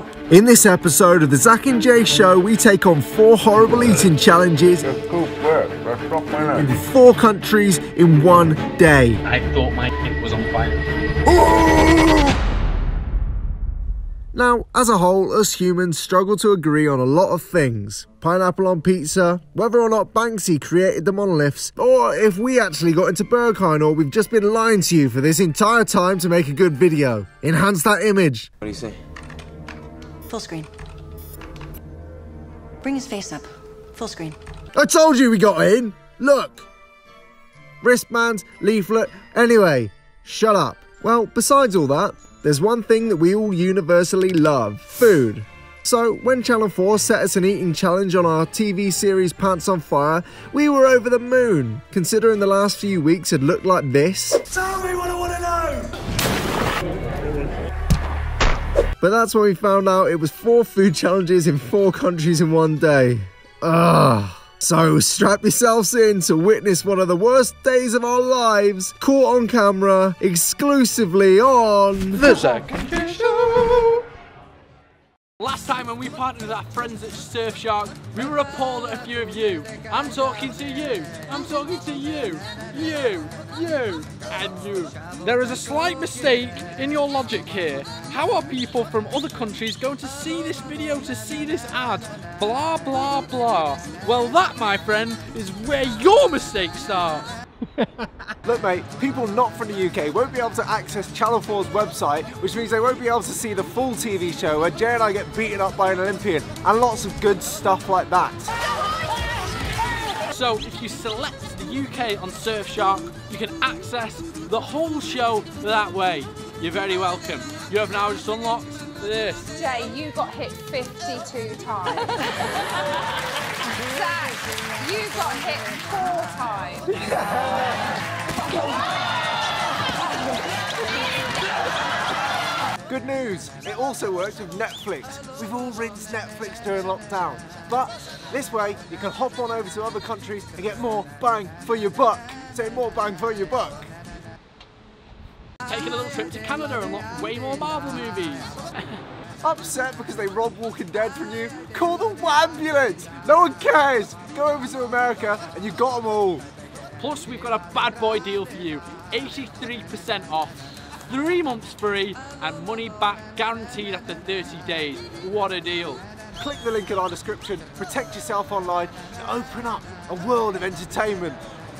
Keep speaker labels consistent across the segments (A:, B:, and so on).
A: now! In this episode of the Zac and Jay Show, we take on four horrible eating challenges in four countries in one day.
B: I thought my dick was on fire.
A: Now, as a whole, us humans struggle to agree on a lot of things. Pineapple on pizza, whether or not Banksy created the monoliths, or if we actually got into Berghain or we've just been lying to you for this entire time to make a good video. Enhance that image.
C: What do you see?
D: Full screen. Bring his face up. Full screen.
A: I told you we got in! Look! Wristbands, leaflet, anyway, shut up. Well, besides all that, there's one thing that we all universally love food. So, when Channel 4 set us an eating challenge on our TV series Pants on Fire, we were over the moon, considering the last few weeks had looked like this.
E: Tell me what I
A: But that's when we found out it was four food challenges in four countries in one day. Ugh. So strap yourselves in to witness one of the worst days of our lives, caught on camera, exclusively on
B: The Zac
F: Last time when we partnered with our friends at Surfshark, we were appalled at a few of you. I'm talking to you. I'm talking to you. You, you, and you. There is a slight mistake in your logic here. How are people from other countries going to see this video, to see this ad? Blah, blah, blah. Well, that, my friend, is where your mistake starts.
A: Look, mate, people not from the UK won't be able to access Channel 4's website, which means they won't be able to see the full TV show where Jay and I get beaten up by an Olympian, and lots of good stuff like that.
F: So if you select the UK on Surfshark, you can access the whole show that way. You're very welcome. You have now just unlocked this.
G: Jay, you got hit 52 times. Zac, you got hit four times.
A: Good news, it also works with Netflix. We've all rinsed Netflix during lockdown. But this way, you can hop on over to other countries and get more bang for your buck. Say more bang for your buck.
F: Taking a little trip to Canada and watch way more Marvel movies.
A: Upset because they robbed Walking Dead from you? Call the ambulance! No one cares! Go over to America and you got them all.
F: Plus, we've got a bad boy deal for you 83% off, three months free, and money back guaranteed after 30 days. What a deal!
A: Click the link in our description, protect yourself online, and open up a world of entertainment.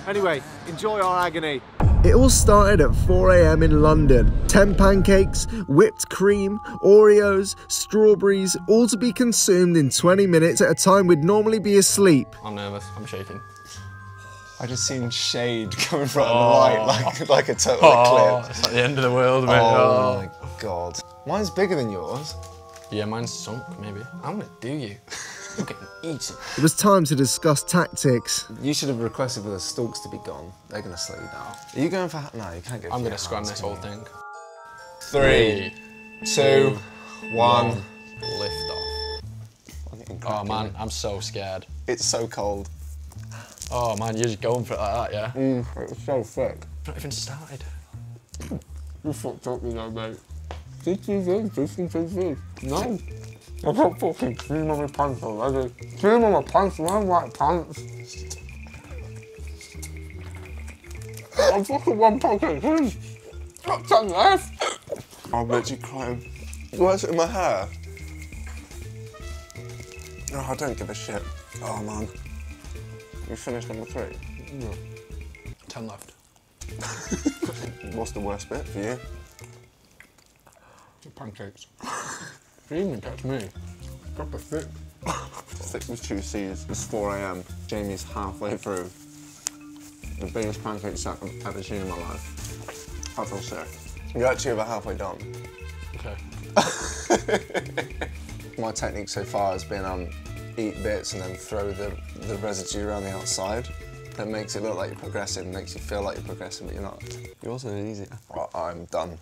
A: Anyway, enjoy our agony. It all started at 4am in London. 10 pancakes, whipped cream, Oreos, strawberries, all to be consumed in 20 minutes at a time we'd normally be asleep.
B: I'm nervous. I'm shaking.
C: I just seen shade coming from the light oh. like, like a total
B: Oh,
C: eclipse.
B: it's like the end of the world, mate.
C: Oh, oh my god. Mine's bigger than yours.
B: Yeah, mine's sunk, maybe. I'm gonna do you. You're getting eaten.
A: It was time to discuss tactics.
C: You should have requested for the stalks to be gone. They're gonna slow you down. Are you going for no? You can't go.
B: I'm gonna
C: your
B: scram
C: hands,
B: this whole thing.
C: Three, two, one.
B: Lift off. Oh man, I'm so scared.
C: It's so cold.
B: Oh man, you're just going for it like that, yeah?
C: Mm, was so thick.
B: Not even started.
C: You fucked up, you know, mate. CTV, CTV. No. I've got fucking cream on my pants already. Cream on my pants, wearing white pants. I'm fucking one pocket cream. Got ten left. I'm literally crying. What's it in my hair? No, I don't give a shit. Oh man. You finished number three?
B: Ten left.
C: What's the worst bit for you?
B: The pancakes. you even catch me. Proper thick.
C: Thick with two C's. It's 4 a.m. Jamie's halfway through. The biggest pancake stack I've ever seen in my life. I feel sick. You're actually over halfway done.
B: Okay.
C: My technique so far has been um, eat bits and then throw the, the residue around the outside. That makes it look like you're progressing, makes you feel like you're progressing, but you're not. Yours are also easier. I- I'm done.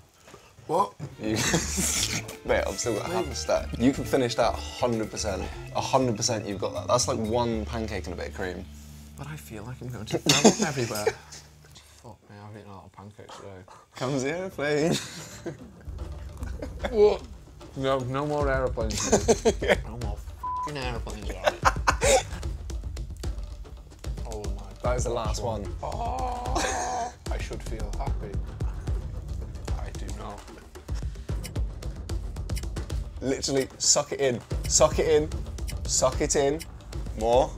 A: What?
C: You, mate, I've still got half a stack. You can finish that 100%. 100% you've got that. That's like one pancake and a bit of cream.
B: But I feel like I'm going to throw up everywhere. Fuck me, I've eaten a lot of pancakes today.
C: Comes the airplane.
B: What? No, no more aeroplanes. no more fucking aeroplanes. Alright. oh my.
C: That is the last one.
B: Oh, I should feel happy. I.
C: Literally, suck it in. Suck it in. Suck it in. More.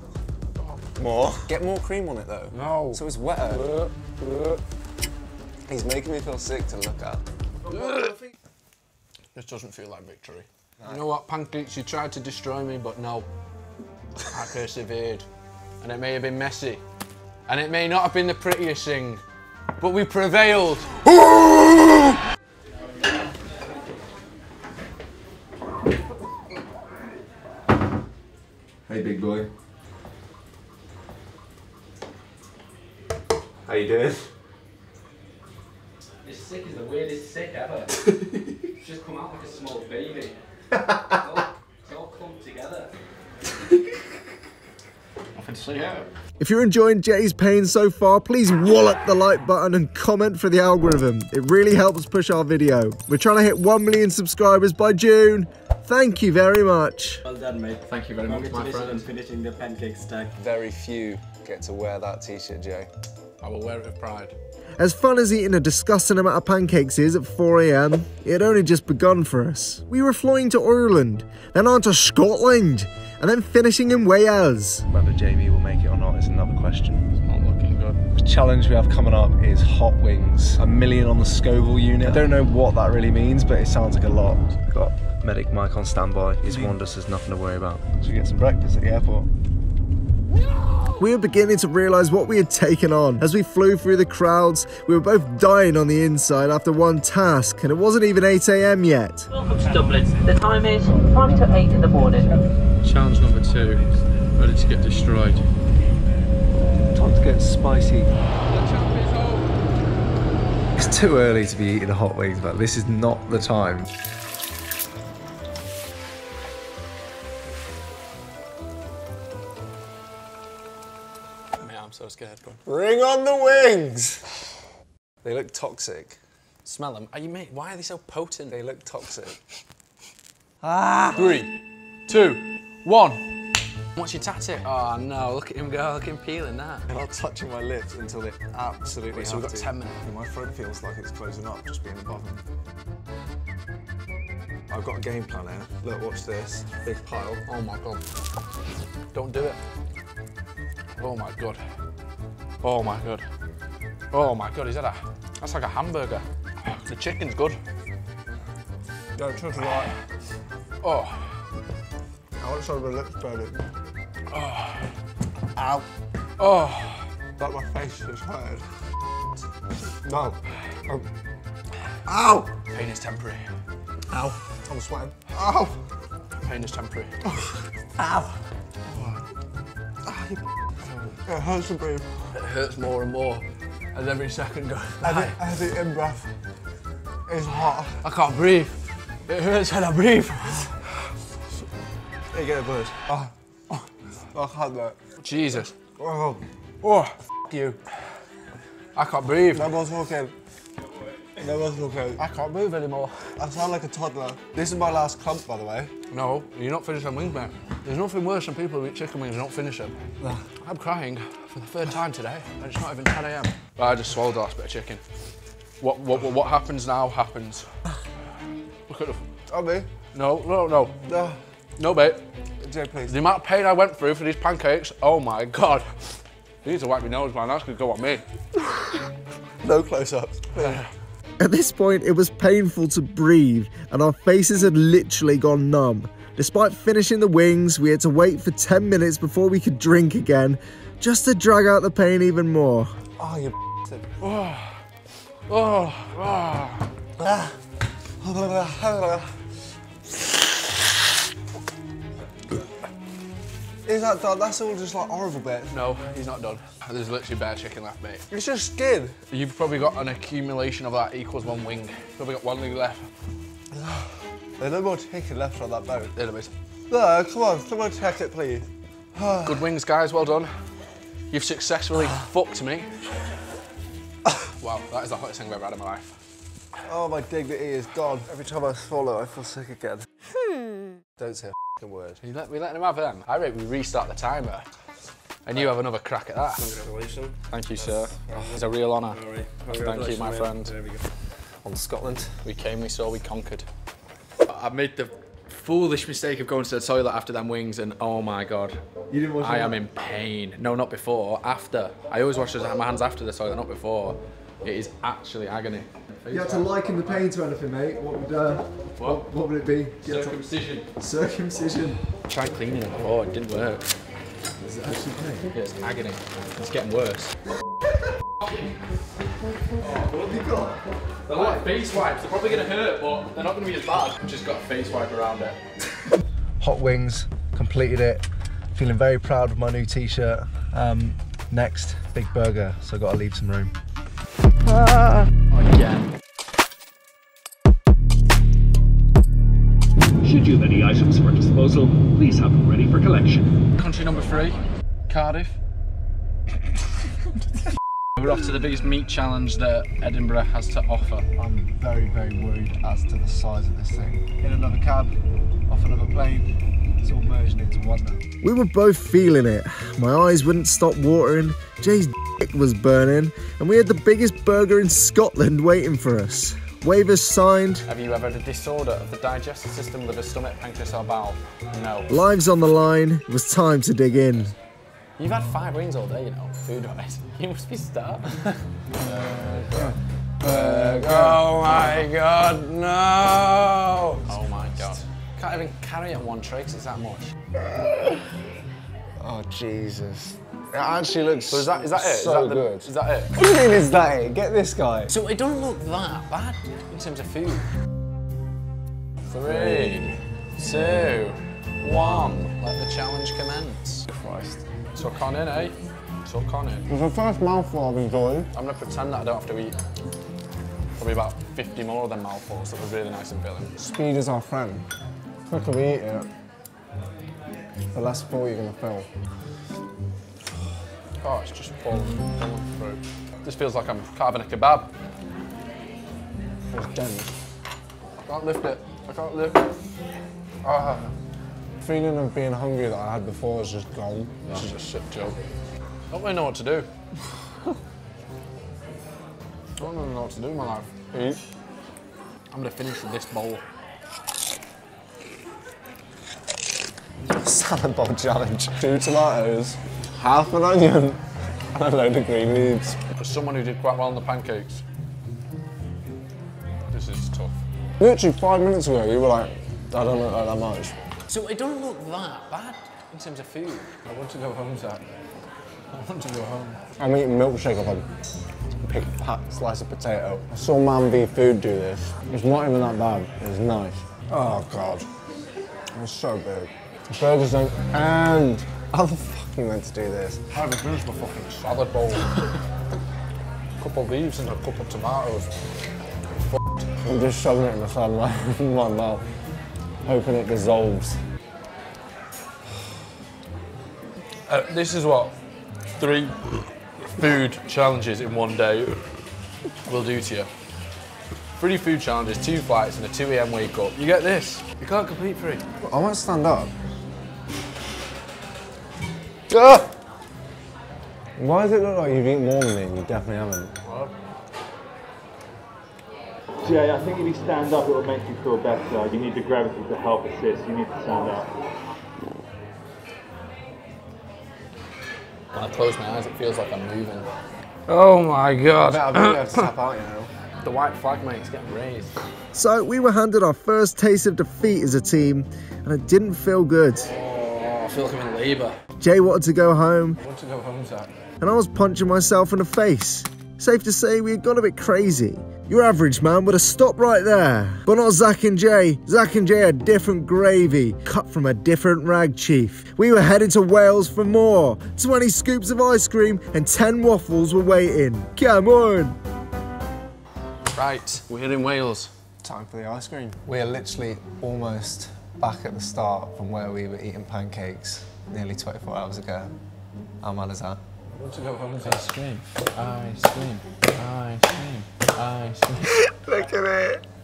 C: More. Get more cream on it though.
B: No.
C: So it's wetter. Uh, uh. He's making me feel sick to look at.
B: This doesn't feel like victory. You know what, pancakes? You tried to destroy me, but no. I persevered. And it may have been messy. And it may not have been the prettiest thing. But we prevailed.
H: Hey, big boy. How you doing?
I: This sick is the weirdest sick ever. it's just come out like a small baby. It's all, it's all come together. Nothing to see here.
A: If you're enjoying Jay's pain so far, please wallop the like button and comment for the algorithm. It really helps push our video. We're trying to hit 1 million subscribers by June. Thank you very much.
J: Well done, mate.
I: Thank you very much, my
J: Congratulations on
I: friend.
J: finishing the pancake stack.
C: Very few get to wear that t-shirt, Jay.
B: I will wear it with pride.
A: As fun as eating a disgusting amount of pancakes is at 4am, it had only just begun for us. We were flying to Ireland, then on to Scotland, and then finishing in Wales.
H: Whether Jamie will make it or not is another question.
B: It's not looking good.
H: The challenge we have coming up is hot wings. A million on the Scoville unit. I don't know what that really means, but it sounds like a lot. We've got medic Mike on standby. He's warned us there's nothing to worry about. Should we get some breakfast at the airport?
A: We were beginning to realise what we had taken on. As we flew through the crowds, we were both dying on the inside after one task, and it wasn't even 8am yet.
K: Welcome to Dublin. The time is 5 to 8 in the morning.
B: Challenge number two. Ready to get destroyed.
H: Time to get spicy. It's too early to be eating hot wings, but this is not the time.
B: Scared. Go on.
C: Bring on the wings! They look toxic.
B: Smell them. Are you mate? Why are they so potent?
C: They look toxic. ah!
B: Three, two, one. What's your tactic? Oh no, look at him go, look at him peeling that.
C: I'm not touching my lips until they absolutely
B: Wait, so we've got
C: to.
B: 10 minutes.
C: My throat feels like it's closing up just being above them. I've got a game plan here. Look, watch this. Big pile.
B: Oh my god. Don't do it. Oh my god. Oh my god. Oh my god, is that a that's like a hamburger. The chicken's good.
C: Don't try to right.
B: Oh.
C: I want to show my lips burning. Oh. Ow.
B: Oh. oh.
C: Like my face is hurting. No. Oh. Ow!
B: Pain is temporary.
C: Ow. I'm sweating. Ow!
B: Pain is temporary. Oh.
C: Ow! Ah, It hurts to breathe.
B: It hurts more and more as every second goes by.
C: Every, every in-breath is hot.
B: I can't breathe. It hurts when I breathe.
C: You get a buzz. Oh. oh. I can't do it.
B: Jesus.
C: Oh.
B: Oh, f you. I can't breathe.
C: No more talking. No more.
B: I can't move anymore.
C: I sound like a toddler. This is my last clump, by the way.
B: No, you're not finishing wings, mate. There's nothing worse than people who eat chicken wings and don't finish them. I'm crying for the third time today, and it's not even 10 a.m. I just swallowed the last bit of chicken. What, what, what, what happens now happens. Look at the...
C: Oh, me?
B: No, no, no.
C: No.
B: No, mate.
C: Jay, please.
B: The amount of pain I went through for these pancakes, oh my God. You need to wipe your nose, man. That's gonna go on me.
C: No close-ups.
A: At this point, it was painful to breathe, and our faces had literally gone numb. Despite finishing the wings, we had to wait for 10 minutes before we could drink again, just to drag out the pain even more.
C: Oh, you
B: Oh, oh, oh. Ah. Ah. Ah.
C: Is that done? That's all just like horrible bits.
B: No, he's not done. There's literally bare chicken left, mate.
C: It's just skin.
B: You've probably got an accumulation of that equals one wing. Probably got one wing left.
C: There's no more chicken left on that boat.
B: There it is.
C: No, come on, someone check it, please.
B: Good wings, guys. Well done. You've successfully fucked me. Wow, that is the hottest thing I've ever had in my life.
C: Oh, my dignity is gone. Every time I swallow, I feel sick again.
D: Hmm.
C: Don't say a f***ing word.
B: We let, we letting him have them? I rate we restart the timer. And you have another crack at that.
J: Congratulations.
B: Thank you, sir. It's a real honour. Thank you, my friend.
J: There we go.
C: On Scotland.
B: We came, we saw, we conquered. I made the foolish mistake of going to the toilet after them wings, and oh my god.
A: You didn't wash
B: I am in pain. No, not before. After. I always wash my hands after the toilet, not before. It is actually agony.
A: You had to liken the pain to anything, mate. What would uh,
B: What?
A: what would it be? You had to-
B: Circumcision.
A: Circumcision.
B: Tried cleaning it before, it didn't work.
A: Is it actually pain?
B: Yeah, it's agony. It's getting worse.
A: What have you got?
B: They're like face wipes. They're probably gonna hurt, but they're not gonna be as bad. I've just got a face wipe around it.
L: Hot wings, completed it. Feeling very proud of my new t-shirt. Um, next, big burger, so I've gotta leave some room.
B: Again.
M: Should you have any items for disposal, please have them ready for collection.
B: Country number three, Cardiff. We're off to the biggest meat challenge that Edinburgh has to offer.
L: I'm very, very worried as to the size of this thing. In another cab, off another plane, it's all merging into one now.
A: We were both feeling it. My eyes wouldn't stop watering, Jay's dick was burning, and we had the biggest burger in Scotland waiting for us. Waivers signed,
B: Have you ever had a disorder of the digestive system with a stomach, pancreas, or bowel? No.
A: lives on the line, it was time to dig in.
B: You've had five wings all day, you know, food wise. You must be starving.
C: Oh my god, no!
B: oh my god. Can't even carry it on one tray 'cause it's that much.
C: Oh, Jesus. It actually looks
B: So is that, is that it? Is
C: so
B: that the-
C: good.
B: Is that it?
C: What do you mean is that it? Get this guy.
B: So it don't look that bad in terms of food. Three, two, one. Let the challenge commence.
C: Christ.
B: Tuck on in, eh? Tuck on in.
C: It's the first mouthful I've enjoyed.
B: I'm gonna pretend that I don't have to eat probably about 50 more of them mouthfuls that were really nice and filling.
C: Speed is our friend. The we eat it, the less full you're gonna feel.
B: Oh, it's just falling, through. This feels like I'm carving a kebab.
C: It's dense.
B: I can't lift it. I can't lift it. Ah,
C: feeling of being hungry that I had before is just gone.
B: this is a shit joke. I don't really know what to do. I don't really know what to do in my life. Eat. I'm gonna finish with this bowl.
C: Salad bowl challenge. Two tomatoes, half an onion, and a load of green leaves.
B: For someone who did quite well on the pancakes, this is tough.
C: Literally five minutes ago, you were like, I don't look like that much.
B: So it don't look that bad in terms of food. I want to go home, Zac. I want to go home.
C: I'm eating milkshake off a big fat slice of potato. I saw Man v Food do this. It's not even that bad. It's nice. Oh god. It's so big. Burgers don't and how the fuck are you meant to do this?
B: I haven't finished my fucking salad bowl. A couple of leaves and a couple of tomatoes.
C: I'm just shoving it in the side of my, my mouth, hoping it dissolves.
B: Uh, this is what three food challenges in one day will do to you. Three food challenges, two flights, and a 2 a.m. wake up. You get this. You can't complete three.
C: I won't stand up. Ah! Why does it look like you've eaten more than me and you definitely haven't?
M: Jay, I think if you stand up, it will make you feel better. You need the gravity to help assist. You need to stand up.
B: When I close my eyes, it feels like I'm moving. Oh my god.
C: I bet I'll be able to tap out, you know.
B: The white flag, mate, is getting raised.
A: So we were handed our first taste of defeat as a team, and it didn't feel good.
B: Feel like I'm in labour.
A: Jay wanted to go home,
B: I want to go home, Zac.
A: and I was punching myself in the face. Safe to say we had gone a bit crazy. Your average man would have stopped right there. But not Zac and Jay. Zac and Jay had different gravy, cut from a different rag, chief. We were headed to Wales for more. 20 scoops of ice cream and 10 waffles were waiting. Come on.
B: Right, we're here in Wales.
C: Time for the ice cream. We are literally almost back at the start from where we were eating pancakes nearly 24 hours ago. How mad is that?
B: want to go home. Ice cream, ice cream, ice cream, ice cream.
C: Look at it.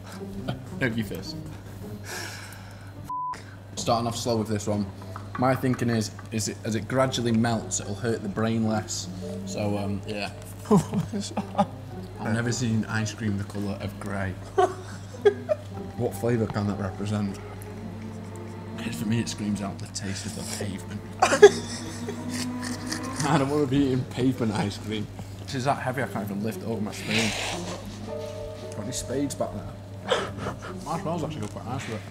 B: No, you first. Starting off slow with this one. My thinking is, is it as it gradually melts, it'll hurt the brain less. So um, yeah. I've never seen ice cream the colour of grey. what flavour can that represent? 'Cause For me, it screams out the taste of the pavement. I don't want to be eating pavement ice cream. This is that heavy, I can't even lift it over my spoon. Got any spades back there? Marshmallows actually go quite nice with it.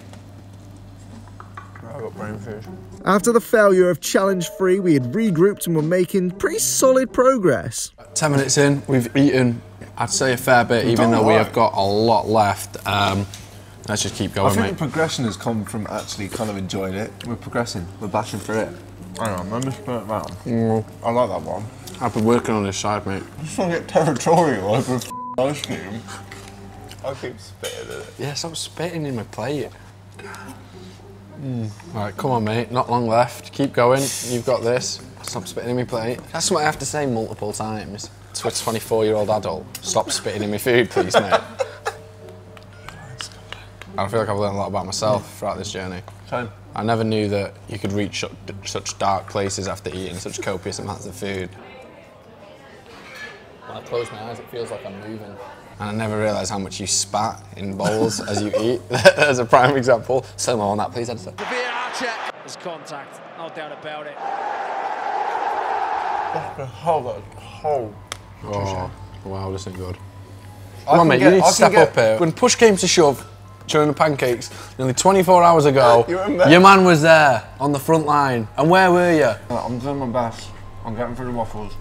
C: I got brain food.
A: After the failure of Challenge 3, we had regrouped and were making pretty solid progress.
B: 10 minutes in, we've eaten, I'd say a fair bit,
L: We've
B: even
L: done
B: though we have got a lot left. Um, let's just keep going, I
L: think
B: mate.
L: the progression has come from actually kind of enjoying it. We're progressing. We're bashing through it. I don't know, remember spin it round.
B: Mm.
L: I like that one.
B: I've been working on this side, mate.
L: I just want to get territorial over ice cream.
C: I keep spitting at it.
B: Yeah, stop spitting in my plate. Right, come on, mate. Not long left. Keep going. You've got this. Stop spitting in my plate. That's what I have to say multiple times to a 24-year-old adult. Stop spitting in my food, please, mate. I feel like I've learned a lot about myself throughout this journey.
L: Same.
B: I never knew that you could reach such, such dark places after eating such copious amounts of food. When I close my eyes, it feels like I'm moving. And I never realised how much you spat in bowls as you eat. as a prime example. So more on that, please, Edison.
J: The VAR check. There's contact, no doubt about it.
C: The whole, the whole.
B: Oh, wow, this ain't good.
C: I
B: Come on, mate,
C: get-
B: you need to
C: can
B: step
C: get-
B: up here. When push came to shove during the pancakes, nearly 24 hours ago,
C: You were
B: your man was there on the front line. And where were you?
L: I'm doing my best. I'm getting through the waffles.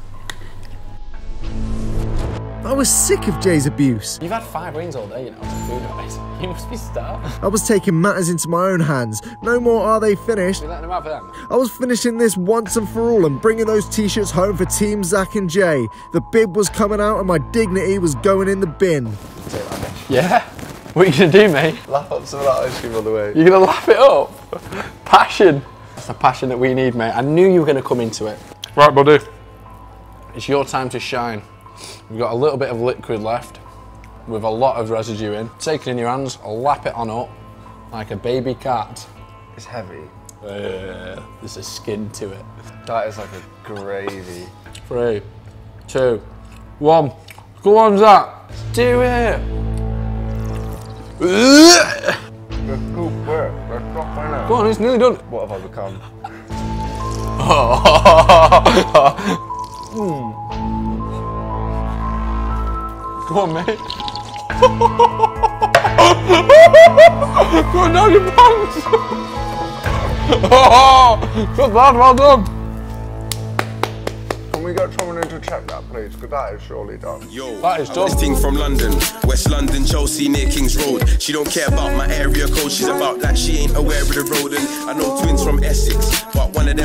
A: I was sick of Jay's abuse.
B: You've had five rings all day, you know, food wise. You must be starved.
A: I was taking matters into my own hands. No more are they finished.
B: You letting him have them?
A: I was finishing this once and for all and bringing those t-shirts home for Team Zac and Jay. The bib was coming out and my dignity was going in the bin.
B: Yeah? What are you gonna do, mate?
C: Lap up some of that ice cream on the way.
B: You're gonna lap it up? Passion. That's the passion that we need, mate. I knew you were gonna come into it. Right, buddy. It's your time to shine. We've got a little bit of liquid left with a lot of residue in. Take it in your hands, lap it on up like a baby cat.
C: It's heavy.
B: Uh, there's a skin to it.
C: That is like a gravy.
B: Three, two, one. Go on, Zac. Do it. Go on, it's nearly done.
C: What have I become?
B: Go on, mate. Go on, down your pants. oh, good lad, well done.
C: We get someone in to check that, please? Because that is surely done.
N: Yo,
B: That is
N: I got this
B: done.
N: thing from London, West London, Chelsea near Kings Road. She don't care about my area code, she's about that she ain't aware of the road. And I know twins from Essex, but one of them